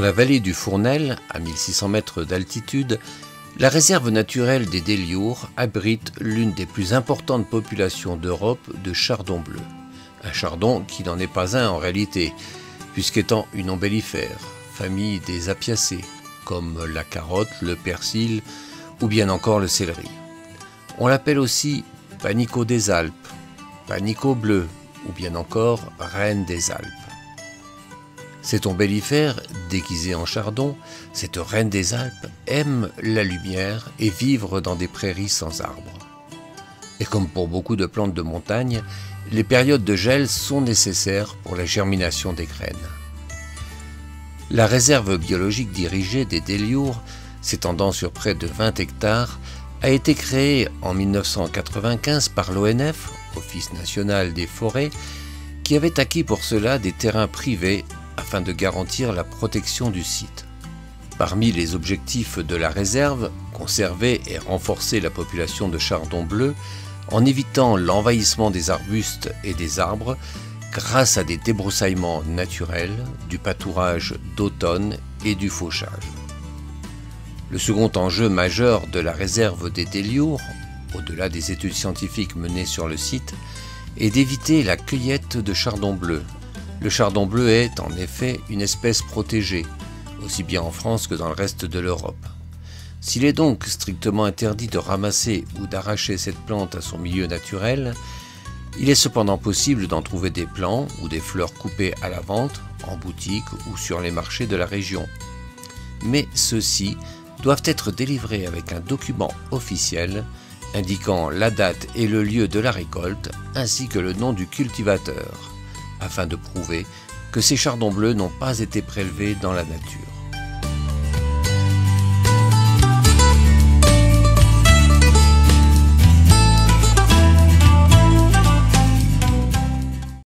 la vallée du Fournel, à 1600 mètres d'altitude, la réserve naturelle des Déliours abrite l'une des plus importantes populations d'Europe de chardon bleu. Un chardon qui n'en est pas un en réalité, puisqu'étant une ombellifère, famille des apiacées, comme la carotte, le persil ou bien encore le céleri. On l'appelle aussi panico des Alpes, panico bleu ou bien encore reine des Alpes. Cet ombellifère, déguisé en chardon, cette reine des Alpes, aime la lumière et vivre dans des prairies sans arbres. Et comme pour beaucoup de plantes de montagne, les périodes de gel sont nécessaires pour la germination des graines. La réserve biologique dirigée des Déliours, s'étendant sur près de 20 hectares, a été créée en 1995 par l'ONF, Office national des forêts, qui avait acquis pour cela des terrains privés afin de garantir la protection du site. Parmi les objectifs de la réserve, conserver et renforcer la population de chardon bleu en évitant l'envahissement des arbustes et des arbres grâce à des débroussaillements naturels, du pâturage d'automne et du fauchage. Le second enjeu majeur de la réserve des Déliours, au-delà des études scientifiques menées sur le site, est d'éviter la cueillette de chardon bleu le chardon bleu est en effet une espèce protégée, aussi bien en France que dans le reste de l'Europe. S'il est donc strictement interdit de ramasser ou d'arracher cette plante à son milieu naturel, il est cependant possible d'en trouver des plants ou des fleurs coupées à la vente, en boutique ou sur les marchés de la région. Mais ceux-ci doivent être délivrés avec un document officiel indiquant la date et le lieu de la récolte ainsi que le nom du cultivateur afin de prouver que ces chardons bleus n'ont pas été prélevés dans la nature.